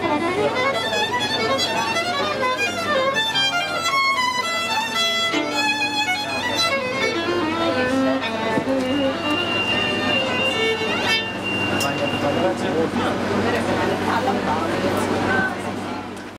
Gracias.